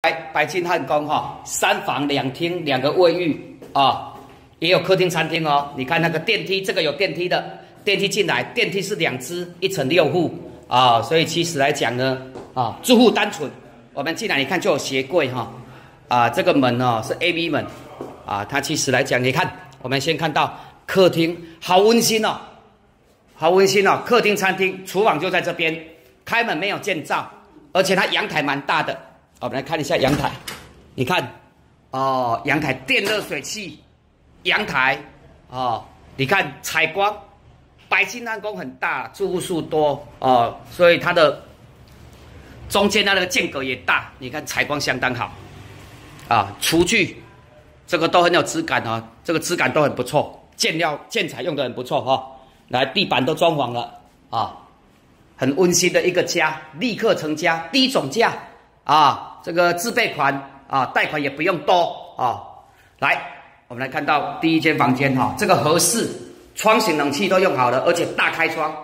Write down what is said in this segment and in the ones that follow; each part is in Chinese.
白白金汉宫哈，三房两厅两个卫浴啊，也有客厅餐厅哦。你看那个电梯，这个有电梯的，电梯进来，电梯是两只，一层六户啊，所以其实来讲呢，啊，住户单纯。我们进来你看就有鞋柜哈，啊，这个门哦是 A B 门，啊，它其实来讲，你看我们先看到客厅，好温馨哦，好温馨哦，客厅餐厅，厨房就在这边，开门没有建造，而且它阳台蛮大的。我们来看一下阳台，你看，哦，阳台电热水器，阳台，哦，你看采光，白金汉宫很大，住户数多，哦，所以它的中间的那个间隔也大，你看采光相当好，啊，厨具，这个都很有质感啊，这个质感都很不错，建料建材用的很不错哈，来地板都装潢了，啊，很温馨的一个家，立刻成家，低总价。啊，这个自备款啊，贷款也不用多啊。来，我们来看到第一间房间哈，这个合适，窗型冷气都用好了，而且大开窗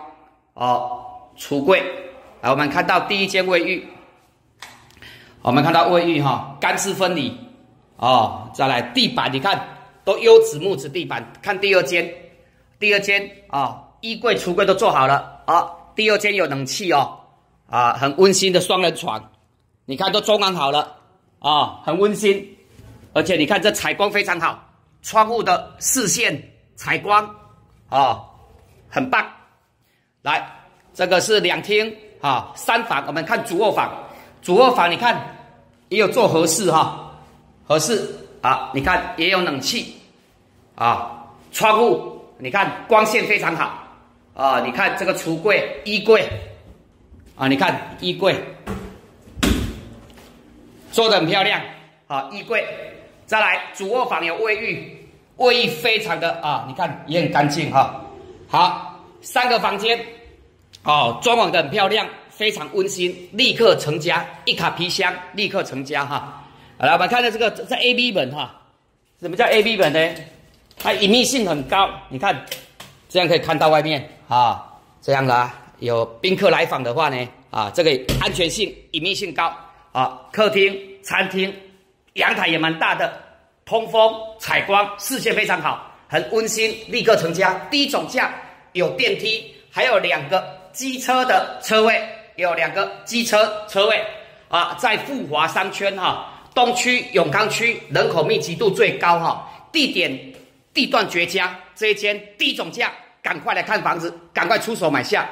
哦，橱柜。来，我们看到第一间卫浴，我们看到卫浴哈，干湿分离哦。再来地板，你看都优质木质地板。看第二间，第二间啊，衣柜、橱柜都做好了啊。第二间有冷气哦，啊，很温馨的双人床。你看都装潢好了啊，很温馨，而且你看这采光非常好，窗户的视线采光啊，很棒。来，这个是两厅啊，三房。我们看主卧房，主卧房你看也有做合适哈，合适啊，你看也有冷气啊，窗户你看光线非常好啊，你看这个橱柜、衣柜啊，你看衣柜。做的很漂亮，啊，衣柜，再来主卧房有卫浴，卫浴非常的啊，你看也很干净哈。好，三个房间，哦，装潢的很漂亮，非常温馨，立刻成家，一卡皮箱立刻成家哈。来，我们看到这个这 A B 本哈，什么叫 A B 本呢？它隐秘性很高，你看这样可以看到外面啊，这样的有宾客来访的话呢，啊，这个安全性隐秘性高。啊，客厅、餐厅、阳台也蛮大的，通风、采光、视线非常好，很温馨，立刻成家。低总价，有电梯，还有两个机车的车位，有两个机车车位。啊，在富华商圈哈，东区永康区人口密集度最高哈，地点地段绝佳，这一间低总价，赶快来看房子，赶快出手买下。